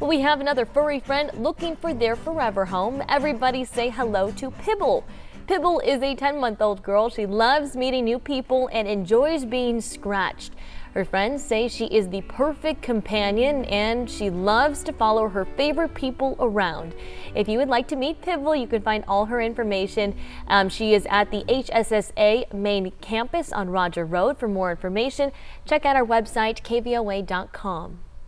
We have another furry friend looking for their forever home. Everybody say hello to Pibble. Pibble is a 10 month old girl. She loves meeting new people and enjoys being scratched. Her friends say she is the perfect companion and she loves to follow her favorite people around. If you would like to meet Pibble, you can find all her information. Um, she is at the HSSA main campus on Roger Road. For more information, check out our website, kvoa.com.